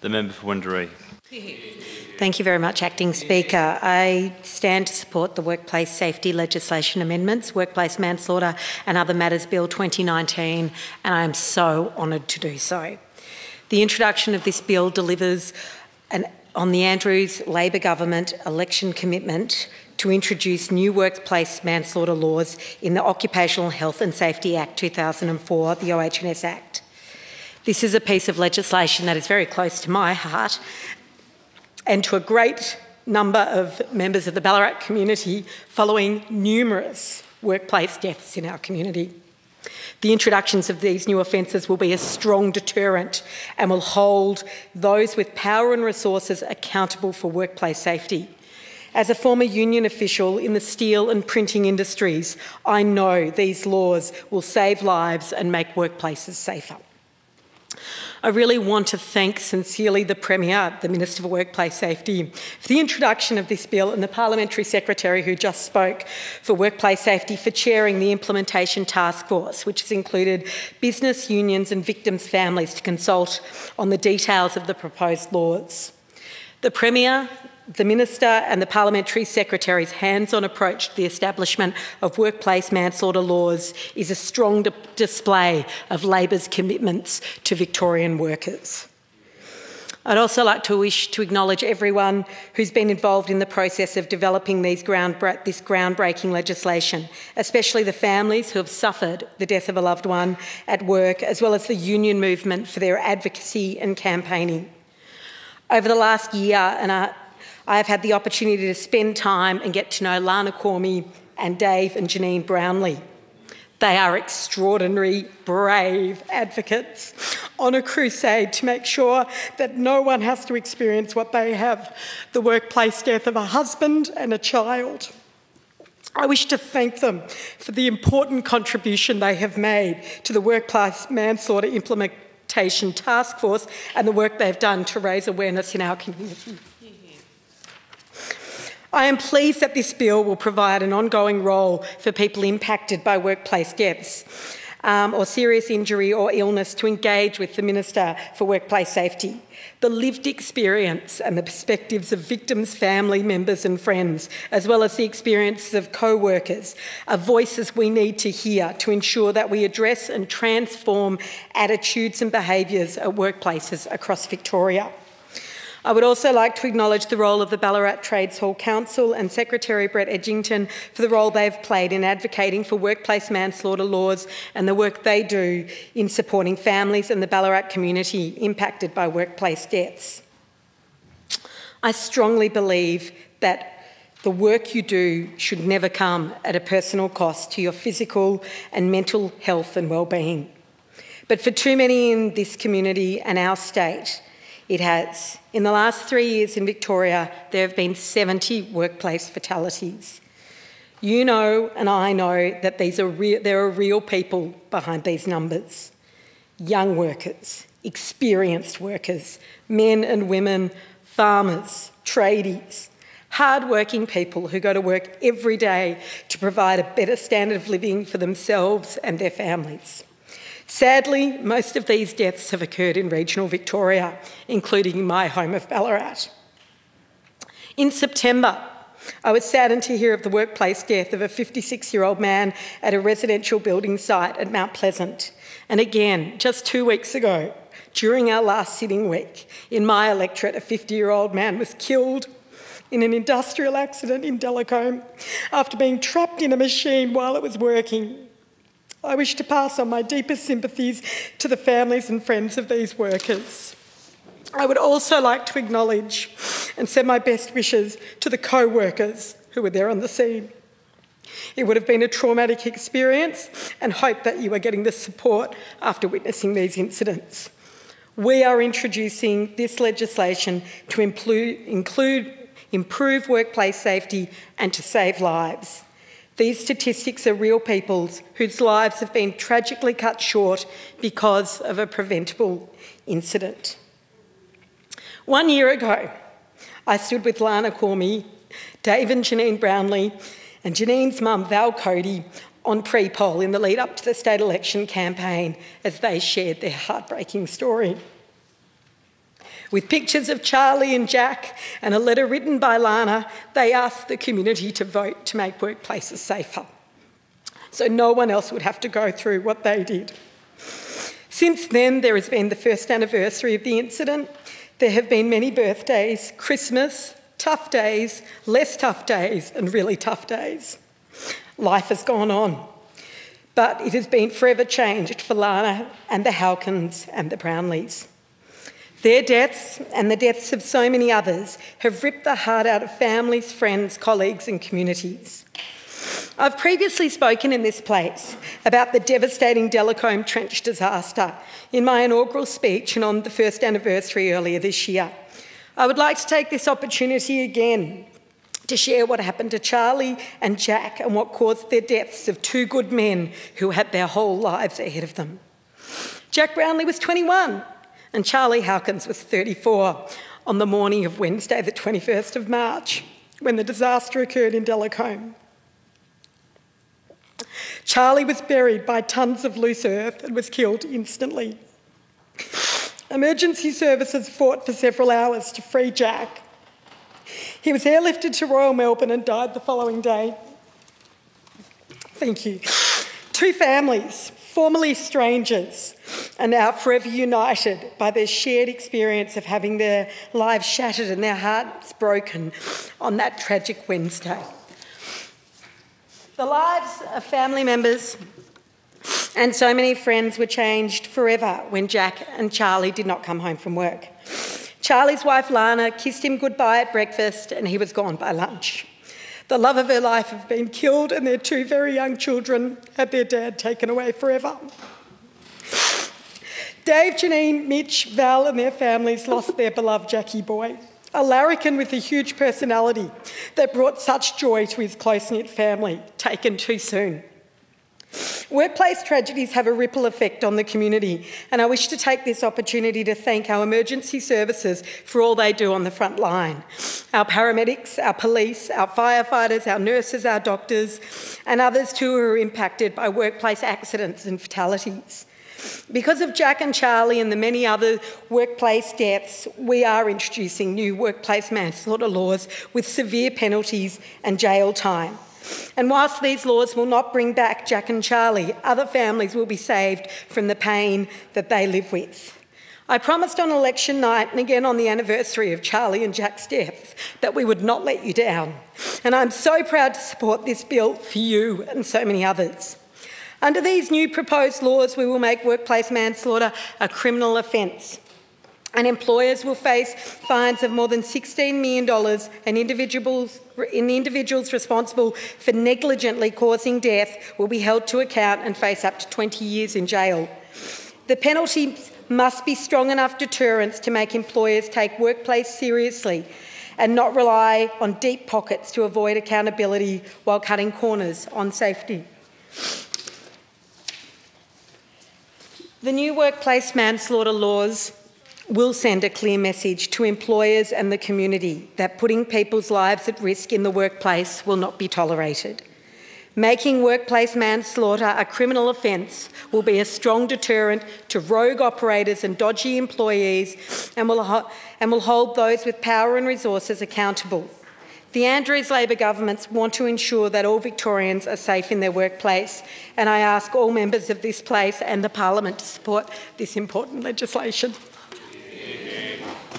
The member for Wendouree. Thank you very much, Acting Speaker. I stand to support the Workplace Safety Legislation Amendments, Workplace Manslaughter and Other Matters Bill 2019, and I am so honoured to do so. The introduction of this bill delivers an, on the Andrews Labor government election commitment to introduce new workplace manslaughter laws in the Occupational Health and Safety Act 2004, the OHS Act. This is a piece of legislation that is very close to my heart and to a great number of members of the Ballarat community following numerous workplace deaths in our community. The introductions of these new offences will be a strong deterrent and will hold those with power and resources accountable for workplace safety. As a former union official in the steel and printing industries, I know these laws will save lives and make workplaces safer. I really want to thank sincerely the Premier, the Minister for Workplace Safety, for the introduction of this bill and the Parliamentary Secretary who just spoke for Workplace Safety for chairing the Implementation Task Force, which has included business, unions and victims' families to consult on the details of the proposed laws. The Premier, the Minister and the Parliamentary Secretary's hands-on approach to the establishment of workplace manslaughter laws is a strong display of Labor's commitments to Victorian workers. I'd also like to wish to acknowledge everyone who's been involved in the process of developing this groundbreaking legislation, especially the families who have suffered the death of a loved one at work, as well as the union movement for their advocacy and campaigning. Over the last year and a I have had the opportunity to spend time and get to know Lana Cormie and Dave and Janine Brownlee. They are extraordinary, brave advocates on a crusade to make sure that no one has to experience what they have the workplace death of a husband and a child. I wish to thank them for the important contribution they have made to the Workplace Manslaughter Implementation Task Force and the work they've done to raise awareness in our community. I am pleased that this bill will provide an ongoing role for people impacted by workplace deaths um, or serious injury or illness to engage with the Minister for Workplace Safety. The lived experience and the perspectives of victims, family members and friends, as well as the experiences of co-workers, are voices we need to hear to ensure that we address and transform attitudes and behaviours at workplaces across Victoria. I would also like to acknowledge the role of the Ballarat Trades Hall Council and Secretary Brett Edgington for the role they've played in advocating for workplace manslaughter laws and the work they do in supporting families and the Ballarat community impacted by workplace deaths. I strongly believe that the work you do should never come at a personal cost to your physical and mental health and well-being. But for too many in this community and our state, it has. In the last three years in Victoria, there have been 70 workplace fatalities. You know and I know that these are there are real people behind these numbers. Young workers, experienced workers, men and women, farmers, tradies, hard-working people who go to work every day to provide a better standard of living for themselves and their families. Sadly, most of these deaths have occurred in regional Victoria, including my home of Ballarat. In September, I was saddened to hear of the workplace death of a 56-year-old man at a residential building site at Mount Pleasant. And again, just two weeks ago, during our last sitting week, in my electorate, a 50-year-old man was killed in an industrial accident in Delacombe after being trapped in a machine while it was working. I wish to pass on my deepest sympathies to the families and friends of these workers. I would also like to acknowledge and send my best wishes to the co-workers who were there on the scene. It would have been a traumatic experience and hope that you are getting the support after witnessing these incidents. We are introducing this legislation to include, include improve workplace safety and to save lives. These statistics are real people's whose lives have been tragically cut short because of a preventable incident. One year ago, I stood with Lana Cormie, Dave and Janine Brownlee, and Janine's mum, Val Cody, on pre-poll in the lead up to the state election campaign as they shared their heartbreaking story. With pictures of Charlie and Jack and a letter written by Lana, they asked the community to vote to make workplaces safer. So no one else would have to go through what they did. Since then, there has been the first anniversary of the incident. There have been many birthdays, Christmas, tough days, less tough days, and really tough days. Life has gone on, but it has been forever changed for Lana and the Hawkins and the Brownlees. Their deaths and the deaths of so many others have ripped the heart out of families, friends, colleagues, and communities. I've previously spoken in this place about the devastating Delacombe Trench disaster in my inaugural speech and on the first anniversary earlier this year. I would like to take this opportunity again to share what happened to Charlie and Jack and what caused their deaths of two good men who had their whole lives ahead of them. Jack Brownlee was 21 and Charlie Hawkins was 34 on the morning of Wednesday, the 21st of March, when the disaster occurred in Delacombe. Charlie was buried by tons of loose earth and was killed instantly. Emergency services fought for several hours to free Jack. He was airlifted to Royal Melbourne and died the following day. Thank you. Two families, formerly strangers, are now forever united by their shared experience of having their lives shattered and their hearts broken on that tragic Wednesday. The lives of family members and so many friends were changed forever when Jack and Charlie did not come home from work. Charlie's wife Lana kissed him goodbye at breakfast and he was gone by lunch. The love of her life had been killed and their two very young children had their dad taken away forever. Dave, Janine, Mitch, Val and their families lost their beloved Jackie boy, a larrikin with a huge personality that brought such joy to his close-knit family, taken too soon. Workplace tragedies have a ripple effect on the community, and I wish to take this opportunity to thank our emergency services for all they do on the front line. Our paramedics, our police, our firefighters, our nurses, our doctors, and others too who are impacted by workplace accidents and fatalities. Because of Jack and Charlie and the many other workplace deaths, we are introducing new workplace manslaughter laws with severe penalties and jail time. And whilst these laws will not bring back Jack and Charlie, other families will be saved from the pain that they live with. I promised on election night and again on the anniversary of Charlie and Jack's deaths that we would not let you down. And I'm so proud to support this bill for you and so many others. Under these new proposed laws, we will make workplace manslaughter a criminal offence and employers will face fines of more than $16 million and individuals, and individuals responsible for negligently causing death will be held to account and face up to 20 years in jail. The penalties must be strong enough deterrents to make employers take workplace seriously and not rely on deep pockets to avoid accountability while cutting corners on safety. The new workplace manslaughter laws will send a clear message to employers and the community that putting people's lives at risk in the workplace will not be tolerated. Making workplace manslaughter a criminal offence will be a strong deterrent to rogue operators and dodgy employees and will, and will hold those with power and resources accountable. The Andrews Labor governments want to ensure that all Victorians are safe in their workplace, and I ask all members of this place and the Parliament to support this important legislation.